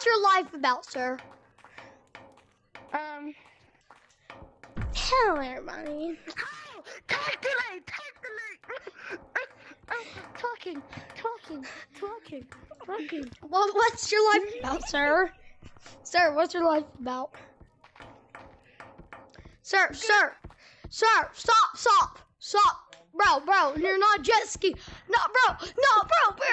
what's your life about, sir? Um. Hello, everybody. Oh, calculate, calculate. Oh, talking, talking, talking, talking. Well, what's your life about, sir? Sir, what's your life about? Sir, sir, sir, stop, stop, stop. Bro, bro, you're not jet ski. No, bro, no, bro, bro.